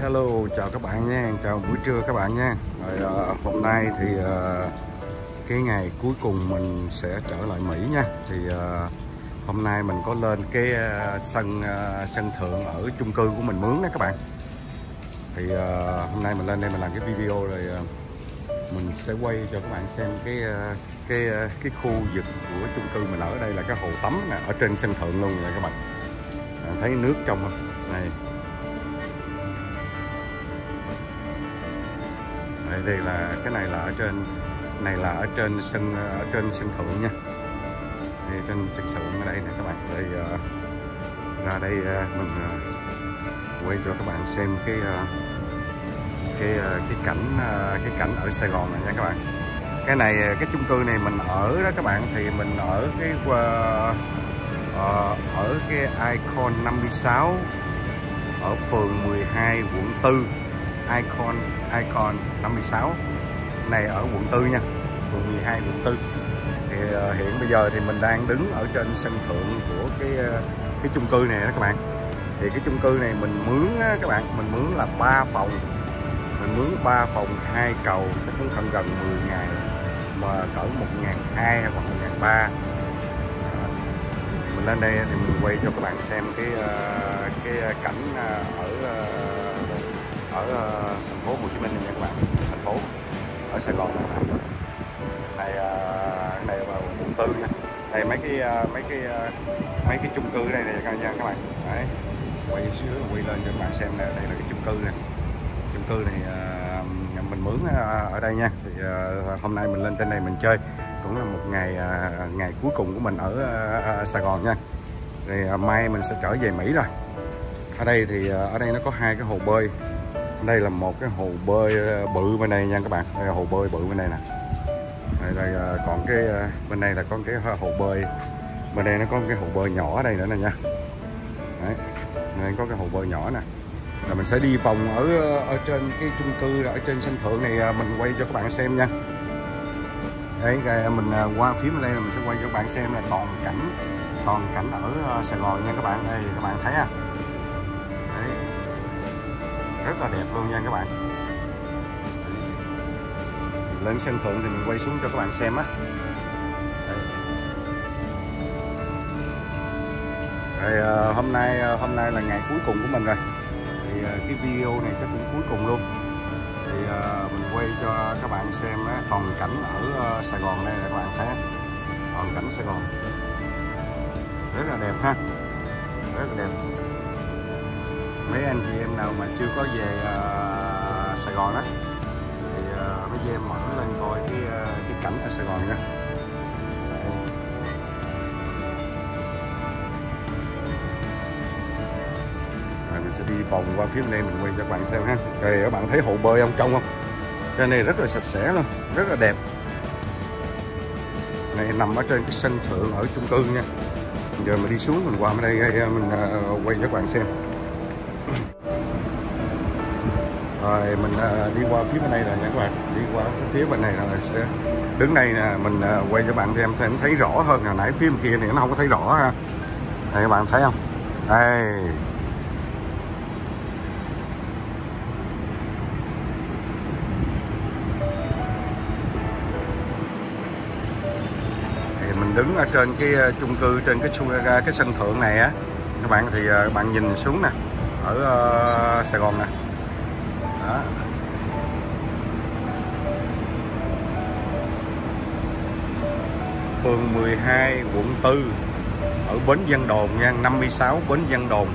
Hello, chào các bạn nha, chào buổi trưa các bạn nha. Rồi, uh, hôm nay thì uh, cái ngày cuối cùng mình sẽ trở lại Mỹ nha. Thì uh, hôm nay mình có lên cái uh, sân uh, sân thượng ở chung cư của mình mướn đó các bạn. Thì uh, hôm nay mình lên đây mình làm cái video rồi uh, mình sẽ quay cho các bạn xem cái uh, cái uh, cái khu vực của chung cư mình ở đây là cái hồ tắm nè, ở trên sân thượng luôn nè các bạn. À, thấy nước trong không? Này tại vì là cái này là ở trên này là ở trên sân ờ, ở trên sân thượng nha. Thì trên sân thượng ở đây nè các bạn. Đây uh, ra đây uh, mình uh, quay cho các bạn xem cái uh, cái uh, cái cảnh uh, cái cảnh ở Sài Gòn này nha các bạn. Cái này cái chung cư này mình ở đó các bạn thì mình ở cái uh, uh, ở cái Icon 56 ở phường 12 quận 4 Icon Icon 56 này ở quận 4 nha phường 12 quận 4 thì uh, hiện bây giờ thì mình đang đứng ở trên sân thượng của cái uh, cái chung cư này đó các bạn. Thì cái chung cư này mình mướn á, các bạn mình mướn là 3 phòng. Mình mướn 3 phòng hai cầu chắc cũng khoảng gần 10 ngày mà cỡ 1 ngàn hai hoặc 1 ngàn ba. Ờ, mình lên đây thì mình quay cho các bạn xem cái uh, cái cảnh ở ở ờ, thành phố Hồ Chí Minh này nha các bạn thành phố ở Sài Gòn. Này các bạn này này vào quận tư nha. Đây mấy cái ờ, mấy cái ờ, mấy cái chung cư đây này nha, các bạn. Đấy. Quay xíu quay lên cho các bạn xem này đây là cái chung cư này chung cư này mình mướn ở đây nha. Thì hôm nay mình lên trên này mình chơi. Cũng là một ngày ngày cuối cùng của mình ở Sài Gòn nha. Thì mai mình sẽ trở về Mỹ rồi. Ở đây thì ở đây nó có hai cái hồ bơi đây là một cái hồ bơi ờ, bự bên đây nha các bạn. Đây là hồ bơi bự bên đây nè. Đây, đây ờ, còn cái ờ, bên đây là có cái hồ bơi. Bên đây nó có cái hồ bơi nhỏ ở đây nữa nè nha. Đấy. Nên có cái hồ bơi nhỏ nè. Rồi mình sẽ đi vòng ở ở trên cái chung cư ở trên sân thượng này mình quay cho các bạn xem nha. Đấy mình qua phía bên đây là mình sẽ quay cho các bạn xem là toàn cảnh toàn cảnh ở Sài Gòn nha các bạn. Đây các bạn thấy à? Rất là đẹp luôn nha các bạn. Lên sân thượng thì mình quay xuống cho các bạn xem á. Rồi ờ, hôm nay ờ, hôm nay là ngày cuối cùng của mình rồi. Thì ờ, cái video này chắc cũng cuối cùng luôn. Thì mình quay cho các bạn xem toàn cảnh ở Sài Gòn đây các bạn thấy toàn cảnh Sài Gòn. Rất là đẹp ha. Rất là đẹp mấy anh chị em nào mà chưa có về uh, Sài Gòn đó thì uh, mấy chị em mở lên coi cái uh, cái cảnh ở Sài Gòn nha. Rồi mình sẽ đi vòng qua phía bên đây mình quay cho các bạn xem ha. Rồi các bạn thấy hồ bơi ông trong không? Cái này rất là sạch sẽ luôn rất là đẹp. Này nằm ở trên cái sân thượng ở chung cư nha. Giờ mình đi xuống mình qua bên đây mình uh, quay cho các bạn xem rồi mình uh, đi qua phía bên này rồi nha các bạn. Đi qua phía bên này là sẽ đứng đây nè mình uh, quay cho bạn xem thêm thấy rõ hơn. Hồi nãy phía bên kia thì nó không có thấy rõ ha. Đây các bạn thấy không? Đây. Thì mình đứng ở trên cái ờ, chung cư trên cái cái sân thượng này á. Các bạn thì các bạn nhìn xuống nè ở uh, Sài Gòn nè đó. phường 12 quận 4 ở bến Văn Đồn nha 56 bến Văn Đồn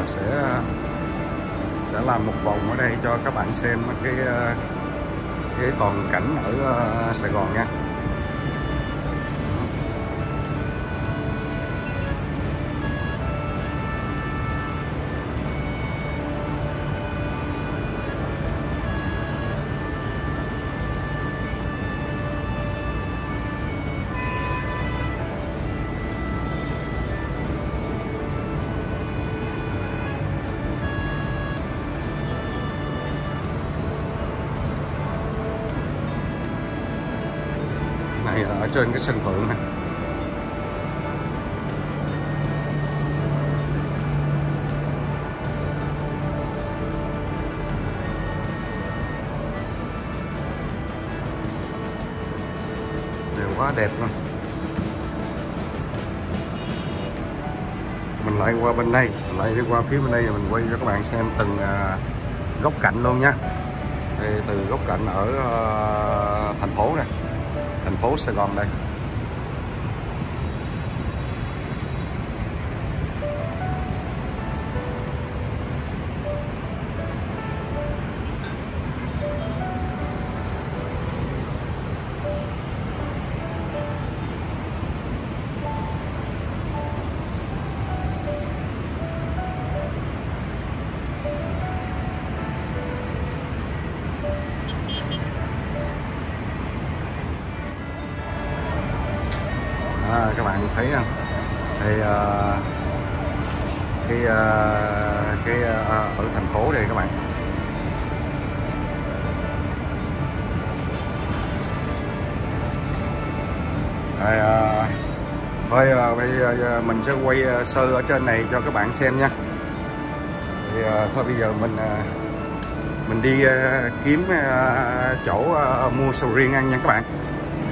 mình sẽ sẽ làm một vòng ở đây cho các bạn xem cái ờ, cái toàn cảnh ở ờ, Sài Gòn nha. Này ở trên cái sân thượng này. Đều quá đẹp luôn. Mình lại qua bên đây, lại đi qua phía bên đây rồi mình quay cho các bạn xem từng à, góc cạnh luôn nha. Từ góc cạnh ở à, thành phố này. 在 phố Sài Gòn đây à, các bạn thấy không? Thì uh, cái uh, cái uh, ở thành phố đây các bạn. Rồi à, thôi à, bây giờ mình sẽ quay sơ ở trên này cho các bạn xem nha. Thì à, thôi bây giờ mình à, mình đi à, kiếm à, chỗ à, mua sầu riêng ăn nha các bạn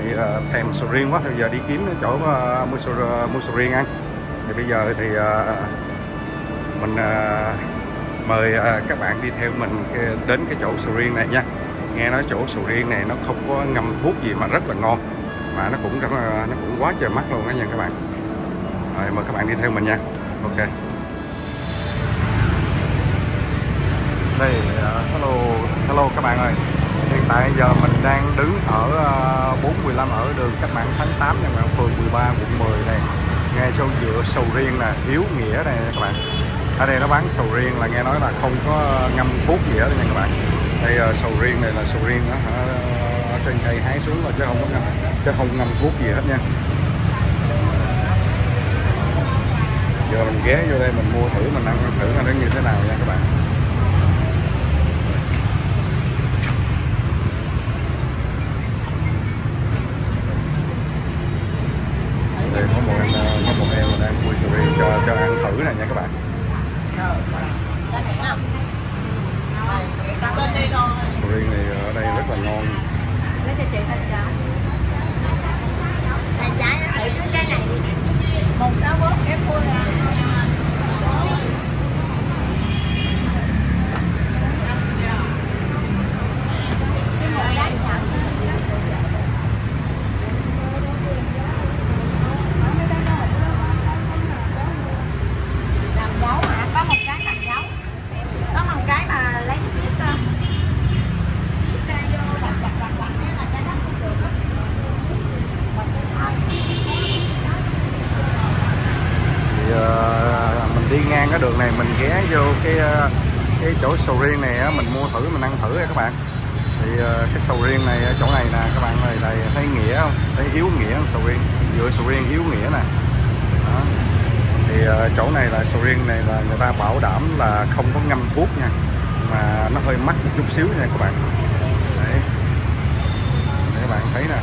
thì uh, thèm sầu riêng quá. Bây giờ đi kiếm chỗ uh, mua sầu ờ, mua sầu riêng ăn. Thì bây giờ thì uh, mình uh, mời uh, các bạn đi theo mình đến cái chỗ sầu riêng này nha. Nghe nói chỗ sầu riêng này nó không có ngâm thuốc gì mà rất là ngon mà nó cũng rất là, nó cũng quá trời mắt luôn đó nha các bạn. Rồi mời các bạn đi theo mình nha. Ok. Đây uh, hello hello các bạn ơi hiện tại giờ mình đang đứng ở ờ, uh, 415 ở đường cách mạng tháng 8 nhà các bạn phường 13 quận 10 này. Ngay sâu dựa sầu riêng nè hiếu nghĩa này các bạn. Ở đây nó bán sầu riêng là nghe nói là không có ngâm thuốc gì hết nha các bạn. Đây uh, sầu riêng này là sầu riêng đó, ở trên cây hái xuống rồi chứ không có ngâm chứ không ngâm thuốc gì hết nha. Giờ mình ghé vô đây mình mua thử mình ăn thử nó như thế nào nha các bạn. Đây có một em có một em đang mua sầu riêng cho cho ăn thử này nha các bạn. Sầu riêng này ở đây rất là ngon. Lấy cho chị hai trái hai trái nó thử cái này đi một sáu bốn ép khui ra làm dấu hả có một cái làm dấu có một cái mà lấy tiếp cơ Tiếp ra vô đặt đặt đặt đặt cái là cái đó không được á. thì uh, mình đi ngang cái đường này mình ghé vô cái ờ, cái chỗ sầu riêng này á, mình mua thử mình ăn thử các bạn. Thì ờ, cái sầu riêng này ở chỗ này nè các bạn ơi đây thấy nghĩa không? Thấy hiếu nghĩa không sầu riêng? Giữa sầu riêng hiếu nghĩa nè. Đó. thì ờ, chỗ này là sầu riêng này là người ta bảo đảm là không có ngâm thuốc nha mà nó hơi mắc một chút xíu nha các bạn đấy để các bạn thấy nè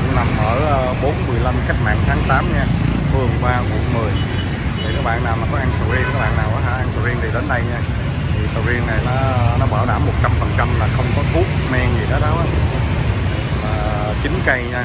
cũng nằm ở ờ, 415 cách mạng tháng 8 nha phường 3 quận 10 thì các bạn nào mà có ăn sầu riêng các bạn nào có hả ăn sầu riêng thì đến đây nha. Thì sầu riêng này nó nó bảo đảm 100% là không có thuốc men gì đó đó mà chín cây nha.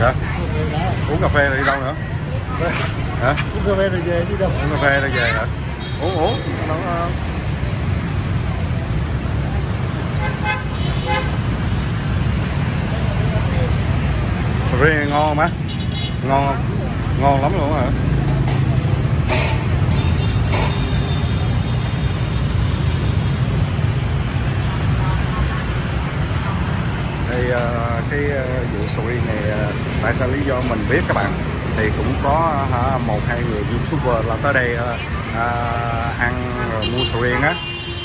dạ. Uống cà phê rồi đi đâu nữa? Hả? Uống cà phê rồi về chứ đâu. Uống cà phê rồi về hả? Uống uống. Nó phê ngon má ngon không ngon lắm luôn hả thì ờ, cái ờ, vụ sầu riêng này ờ, tại sao lý do mình biết các bạn. Thì cũng có hả, một hai người youtuber là tới đây ờ, à, ăn rồi mua sầu riêng á.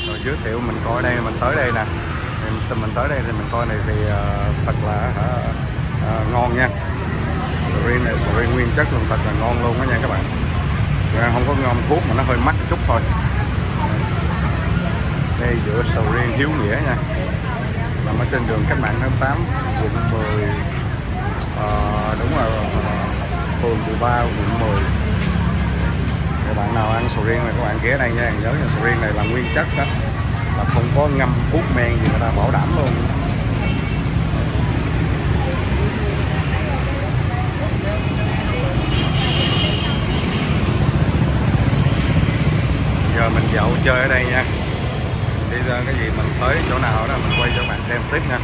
Rồi giới thiệu mình coi đây mình tới đây nè. Thì mình, tới đây thì mình coi này thì ờ, thật là hả, ờ, ngon nha. Sầu riêng này sầu riêng nguyên chất luôn thật là ngon luôn đó nha các bạn. Rồi không có ngon thuốc mà nó hơi mắc chút thôi. Đây giữa sầu riêng hiếu nghĩa nha. Nằm ở trên đường cách mạng tháng 8 quận 10 Ờ, ở phường 13 quận 10 các bạn nào ăn sầu riêng này, các bạn ghé đây nha. Nhớ nha sầu riêng này là nguyên chất đó. Là không có ngâm thuốc men gì người ta bảo đảm luôn. Giờ mình dạo chơi ở đây nha. Đi ra cái gì mình tới chỗ nào đó, mình quay cho bạn xem tiếp nha.